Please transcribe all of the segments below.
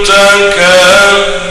متكبر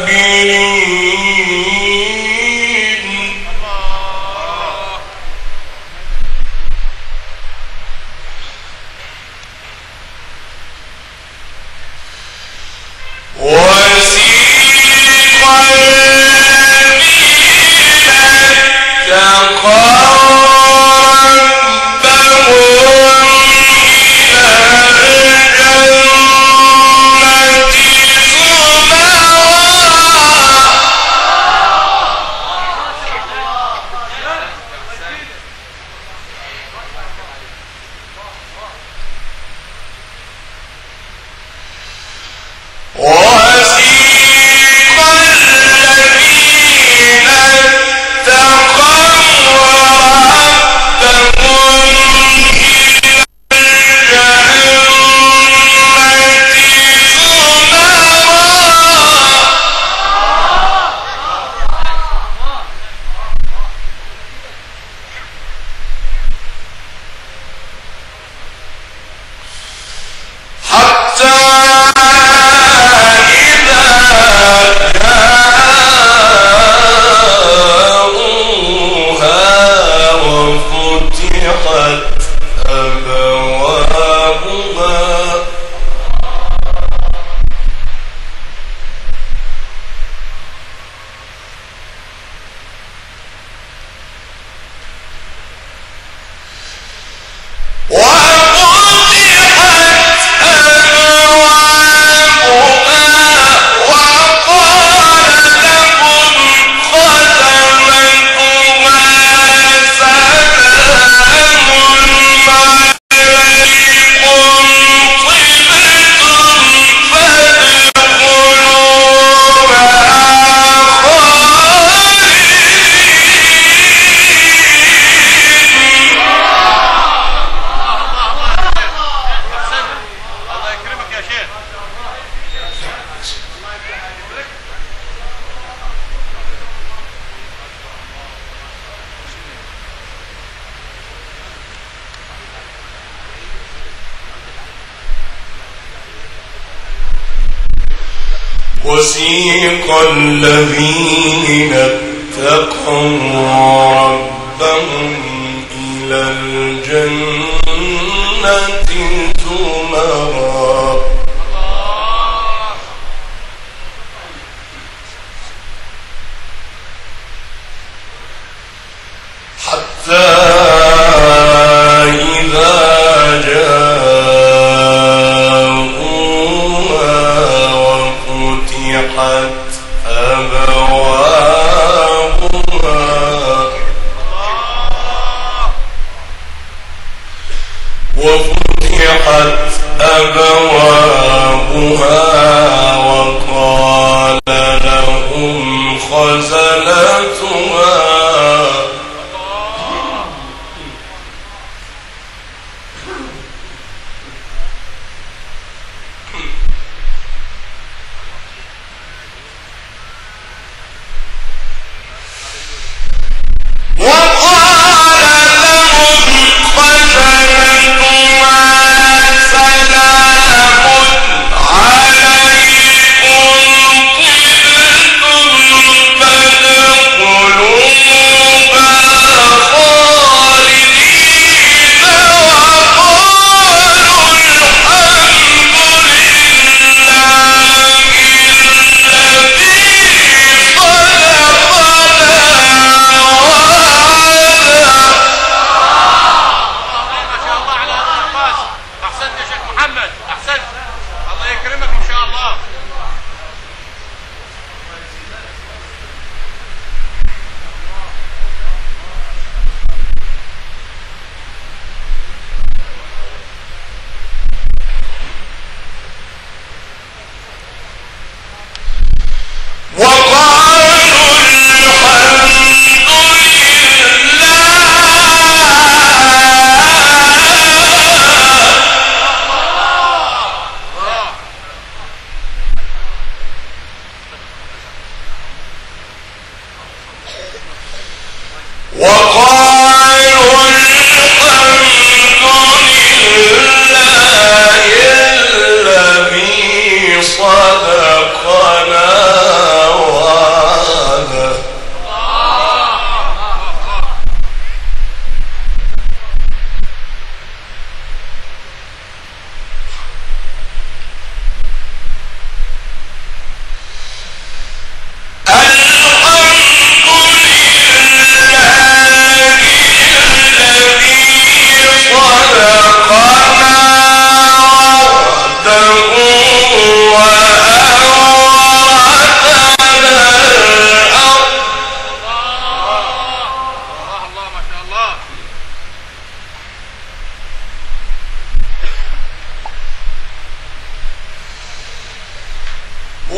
وسيق الذين اتقوا ربهم إلى الجنة زمرا وفتحت أبوابها وقال One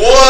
Whoa!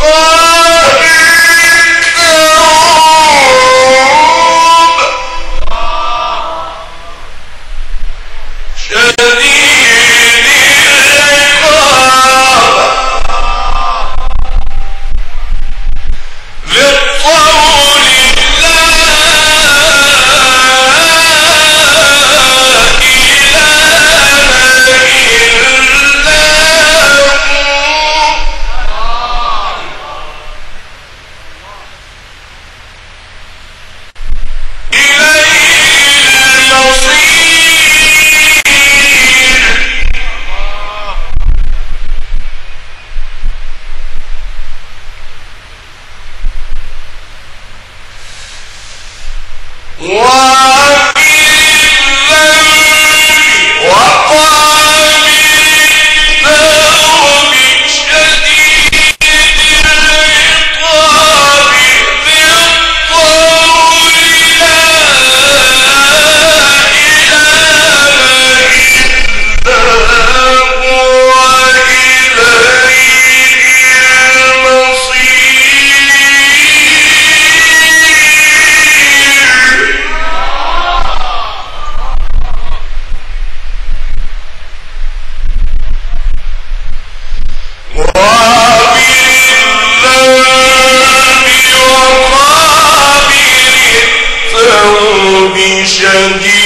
Oh! Whoa! شديد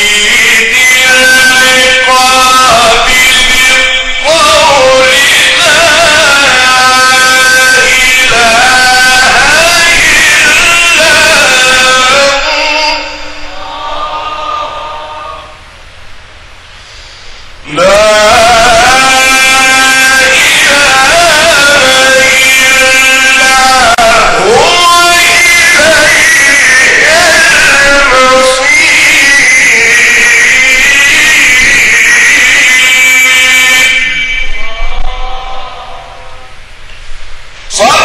Fuck!